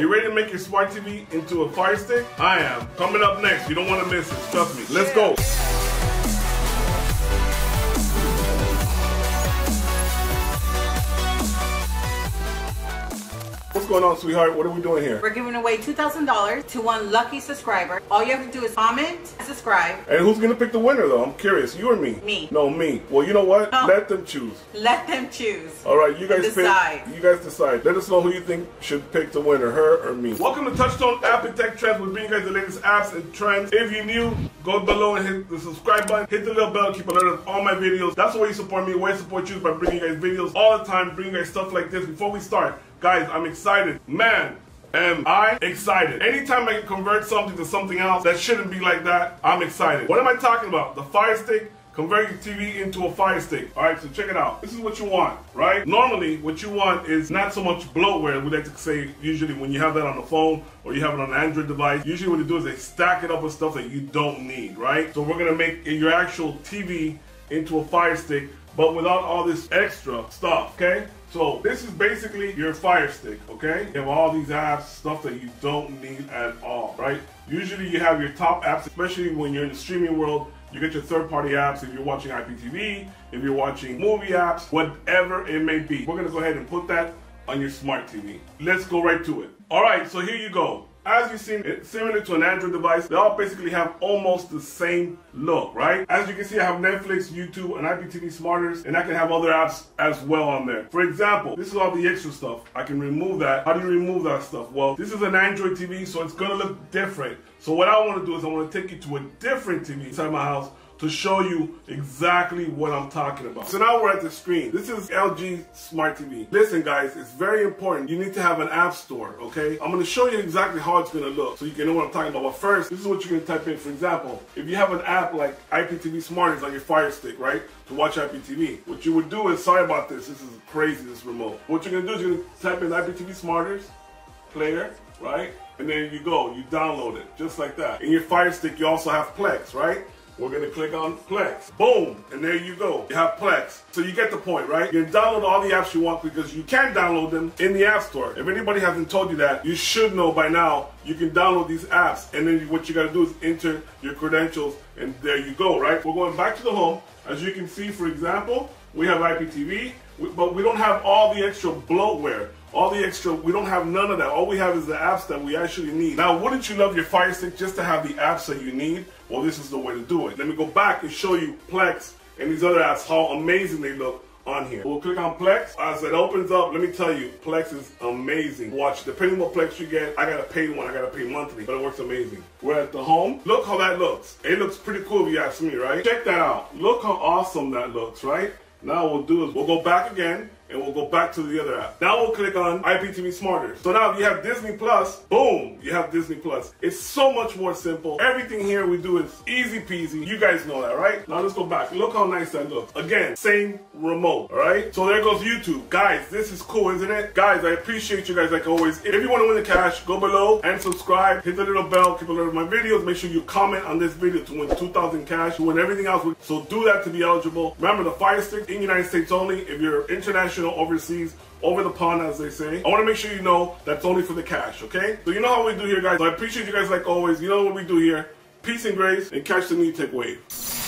You ready to make your smart TV into a Fire Stick? I am. Coming up next, you don't want to miss it. Trust me. Let's go. Going on, sweetheart? What are we doing here? We're giving away $2,000 to one lucky subscriber. All you have to do is comment, subscribe, And who's gonna pick the winner though? I'm curious. You or me? Me. No, me. Well, you know what? Oh. Let them choose. let them choose. All right, you guys Decide. pick. You guys decide. Let us know who you think should pick the winner, her or me. Welcome to Touchtone App and Tech Trends. We bring you guys the latest apps and trends. If you're new, go below and hit the subscribe button. Hit the little bell. to Keep alert of all my videos. That's the way you support me. The way I support you is by bringing you guys videos all the time. Bringing you guys stuff like this. Before we start, guys, I'm excited. Man, am I excited. Anytime I can convert something to something else that shouldn't be like that, I'm excited. What am I talking about? The Fire Stick convert your TV into a Fire Stick. All right, so check it out. This is what you want, right? Normally, what you want is not so much bloatware. We like to say usually when you have that on the phone or you have it on an Android device, usually what they do is they stack it up with stuff that you don't need, right? So we're gonna make your actual TV into a Fire Stick, but without all this extra stuff, okay? So this is basically your Fire Stick, okay? You have all these apps, stuff that you don't need at all, right? Usually you have your top apps, especially when you're in the streaming world, you get your third-party apps if you're watching IPTV, if you're watching movie apps, whatever it may be. We're gonna go ahead and put that on your smart TV. Let's go right to it. All right, so here you go. As you've seen, it's similar to an Android device. They all basically have almost the same look, right? As you can see, I have Netflix, YouTube, and IPTV Smarters, and I can have other apps as well on there. For example, this is all the extra stuff. I can remove that. How do you remove that stuff? Well, this is an Android TV, so it's gonna look different. So what I wanna do is I wanna take you to a different TV inside my house to show you exactly what I'm talking about. So now we're at the screen. This is LG Smart TV. Listen guys, it's very important. You need to have an app store, okay? I'm gonna show you exactly how it's gonna look so you can know what I'm talking about. But first, this is what you're gonna type in. For example, if you have an app like IPTV Smarters on your Fire Stick, right? To watch IPTV. What you would do is, sorry about this, this is crazy, this remote. What you're gonna do is you're gonna type in IPTV Smarters, player, right? And then you go, you download it, just like that. In your Fire Stick, you also have Plex, right? We're gonna click on Plex. Boom, and there you go. You have Plex. So you get the point, right? You can download all the apps you want because you can download them in the App Store. If anybody hasn't told you that, you should know by now you can download these apps and then what you gotta do is enter your credentials and there you go, right? We're going back to the home. As you can see, for example, we have IPTV, but we don't have all the extra bloatware. All the extra, we don't have none of that. All we have is the apps that we actually need. Now, wouldn't you love your Fire Stick just to have the apps that you need? Well, this is the way to do it. Let me go back and show you Plex and these other apps, how amazing they look on here. We'll click on Plex. As it opens up, let me tell you, Plex is amazing. Watch, depending on what Plex you get, I gotta pay one, I gotta pay monthly, but it works amazing. We're at the home. Look how that looks. It looks pretty cool if you ask me, right? Check that out. Look how awesome that looks, right? Now what we'll do is we'll go back again and we'll go back to the other app. Now we'll click on IPTV Smarter. So now if you have Disney Plus, boom, you have Disney Plus. It's so much more simple. Everything here we do is easy peasy. You guys know that, right? Now let's go back. Look how nice that looks. Again, same remote, all right? So there goes YouTube. Guys, this is cool, isn't it? Guys, I appreciate you guys like always. If you want to win the cash, go below and subscribe. Hit the little bell. Keep alert of my videos. Make sure you comment on this video to win 2,000 cash. To win everything else. So do that to be eligible. Remember, the Fire Stick in United States only. If you're international, overseas, over the pond, as they say. I want to make sure you know that's only for the cash, okay? So you know how we do here, guys. So I appreciate you guys like always. You know what we do here. Peace and grace, and catch the new tech wave.